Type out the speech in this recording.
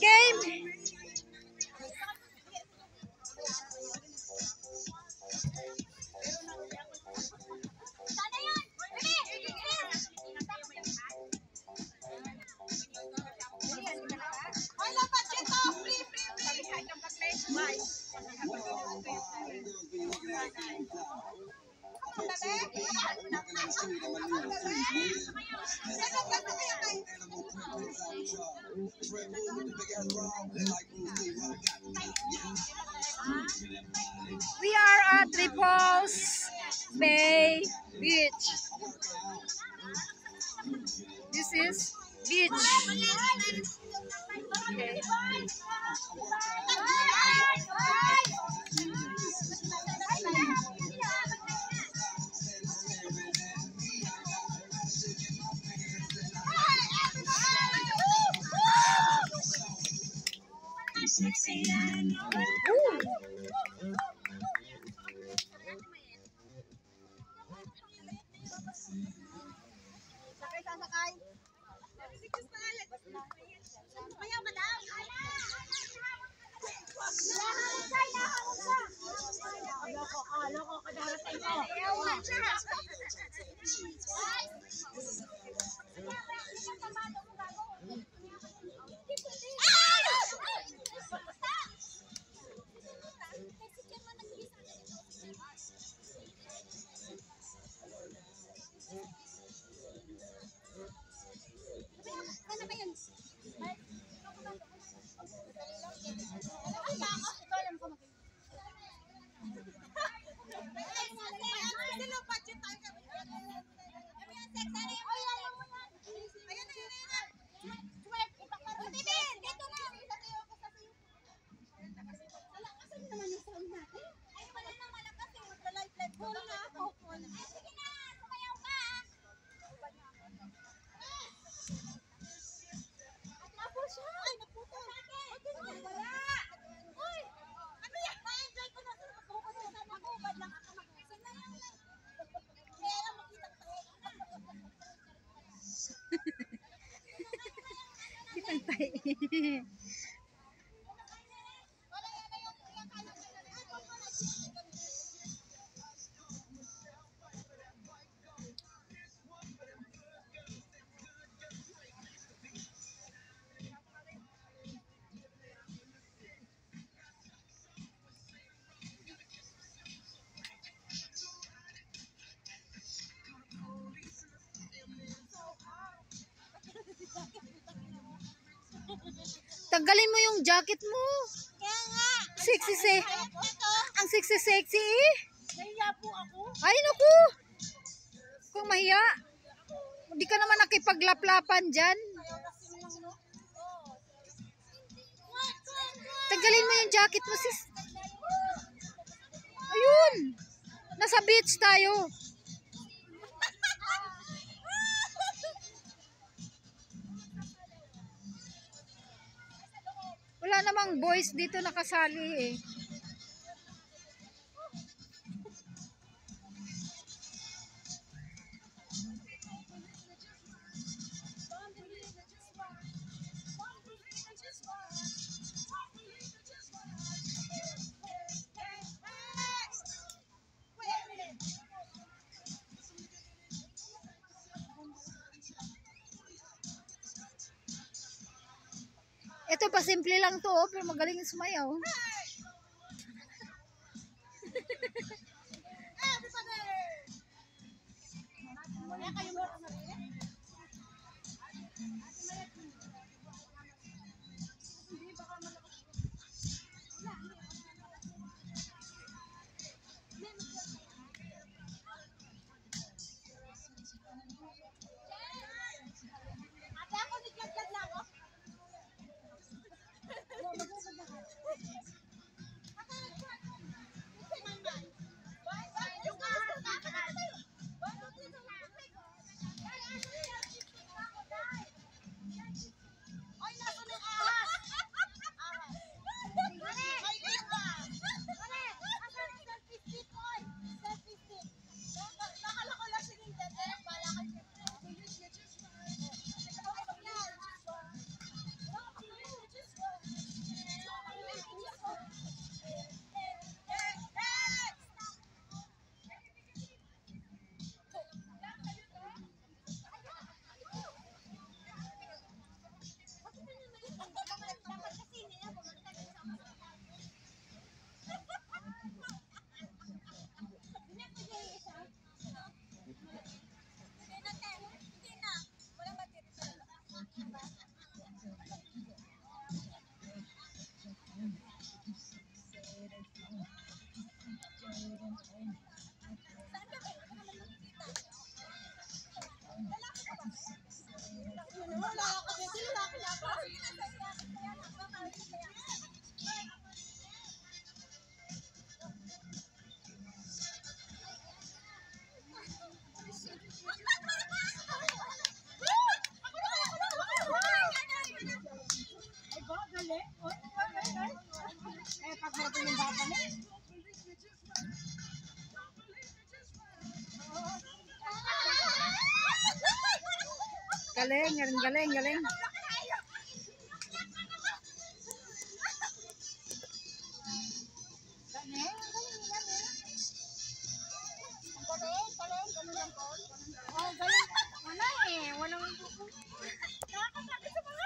Game! Bye. We are at Triples Bay Beach. This is beach. Okay. Sakay, sasakay. bye. Tanggalin mo yung jacket mo. Kaya nga. Sexy se. Ito, Ang sexy sexy eh. nahiya po ako. Ay naku. Kung mahiya. Hindi ka naman nakipaglaplapan dyan. Tanggalin mo yung jacket mo sis. Ayun. Nasa beach tayo. Wala namang boys dito nakasali eh. Ito pa simple lang to, oh, pero magaling sumayaw. Wala Galing, galing, galing, galing.